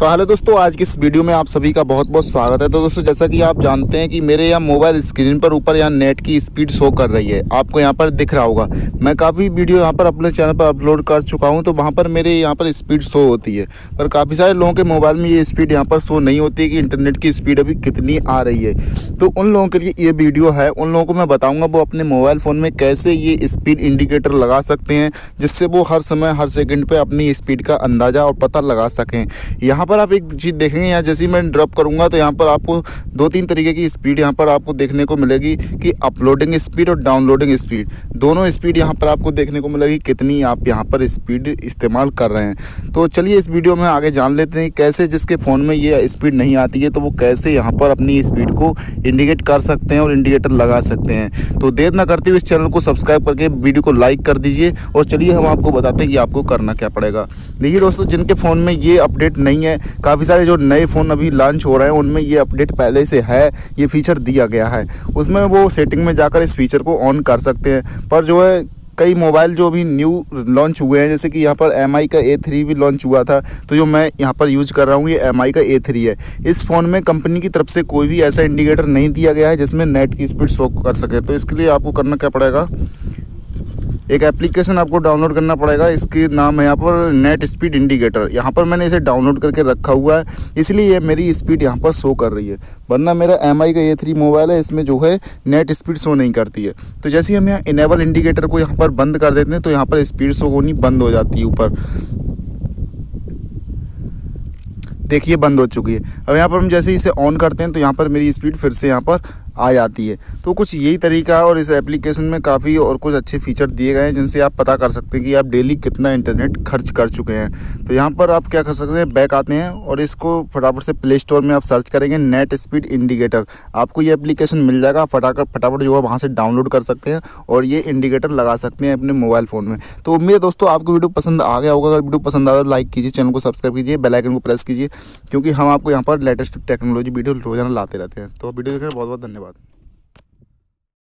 तो हेलो दोस्तों, आज की इस वीडियो में आप सभी का बहुत बहुत स्वागत है। तो दोस्तों, जैसा कि आप जानते हैं कि मेरे यहाँ मोबाइल स्क्रीन पर ऊपर यहाँ नेट की स्पीड शो कर रही है। आपको यहाँ पर दिख रहा होगा। मैं काफ़ी वीडियो यहाँ पर अपने चैनल पर अपलोड कर चुका हूँ तो वहाँ पर मेरे यहाँ पर स्पीड शो होती है। पर काफ़ी सारे लोगों के मोबाइल में ये स्पीड यहाँ पर शो नहीं होती है कि इंटरनेट की स्पीड अभी कितनी आ रही है। तो उन लोगों के लिए ये वीडियो है। उन लोगों को मैं बताऊँगा वो अपने मोबाइल फ़ोन में कैसे ये स्पीड इंडिकेटर लगा सकते हैं, जिससे वो हर समय, हर सेकेंड पर अपनी स्पीड का अंदाज़ा और पता लगा सकें। यहाँ पर आप एक चीज़ देखेंगे, यहाँ जैसे ही मैं ड्रॉप करूँगा तो यहाँ पर आपको दो तीन तरीके की स्पीड यहाँ पर आपको देखने को मिलेगी कि अपलोडिंग स्पीड और डाउनलोडिंग स्पीड दोनों स्पीड यहाँ पर आपको देखने को मिलेगी कितनी आप यहाँ पर स्पीड इस्तेमाल कर रहे हैं। तो चलिए इस वीडियो में आगे जान लेते हैं कैसे जिसके फ़ोन में ये स्पीड नहीं आती है तो वो कैसे यहाँ पर अपनी स्पीड को इंडिकेट कर सकते हैं और इंडिकेटर लगा सकते हैं। तो देर ना करते हुए इस चैनल को सब्सक्राइब करके वीडियो को लाइक कर दीजिए और चलिए हम आपको बताते हैं कि आपको करना क्या पड़ेगा। देखिए दोस्तों, जिनके फ़ोन में ये अपडेट नहीं है काफ़ी सारे जो नए फ़ोन अभी लॉन्च हो रहे हैं, उनमें ये अपडेट पहले से है, ये फीचर दिया गया है। उसमें वो सेटिंग में जाकर इस फीचर को ऑन कर सकते हैं। पर जो है, कई मोबाइल जो अभी न्यू लॉन्च हुए हैं, जैसे कि यहाँ पर एमआई का ए थ्री भी लॉन्च हुआ था तो जो मैं यहाँ पर यूज़ कर रहा हूँ, ये एम का ए थ्री है। इस फ़ोन में कंपनी की तरफ़ से कोई भी ऐसा इंडिकेटर नहीं दिया गया है, जिसमें नेट की स्पीड शो कर सके। तो इसके लिए आपको करना क्या पड़ेगा? एक एप्लीकेशन आपको डाउनलोड करना पड़ेगा। इसके नाम है यहाँ पर नेट स्पीड इंडिकेटर यहाँ पर मैंने इसे डाउनलोड करके रखा हुआ है। इसलिए ये मेरी स्पीड यहाँ पर शो कर रही है। वरना मेरा एमआई का ए थ्री मोबाइल है, इसमें जो है नेट स्पीड शो नहीं करती है। तो जैसे हम यहाँ इनेबल इंडिकेटर को यहाँ पर बंद कर देते हैं तो यहाँ पर स्पीड शो होनी बंद हो जाती है ऊपर। देखिए, बंद हो चुकी है। अब यहाँ पर हम जैसे इसे ऑन करते हैं तो यहाँ पर मेरी स्पीड फिर से यहाँ पर आ जाती है। तो कुछ यही तरीका है और इस एप्लीकेशन में काफ़ी और कुछ अच्छे फीचर दिए गए हैं, जिनसे आप पता कर सकते हैं कि आप डेली कितना इंटरनेट खर्च कर चुके हैं। तो यहाँ पर आप क्या कर सकते हैं बैक आते हैं और इसको फटाफट से प्ले स्टोर में आप सर्च करेंगे नेट स्पीड इंडिकेटर आपको ये एप्लीकेशन मिल जाएगा फटाफट फटाफट जो है वहाँ से डाउनलोड कर सकते हैं और ये इंडिकेटर लगा सकते हैं अपने मोबाइल फ़ोन में। तो उम्मीद है दोस्तों, आपको वीडियो पसंद आ गया होगा। अगर वीडियो पसंद आया तो लाइक कीजिए चैनल को सब्सक्राइब कीजिए बेलाइकन को प्रेस कीजिए, क्योंकि हम आपको यहाँ पर लेटेस्ट टेक्नोलॉजी वीडियो रोज़ाना लाते रहते हैं। तो वीडियो देखकर बहुत बहुत धन्यवाद। виноват.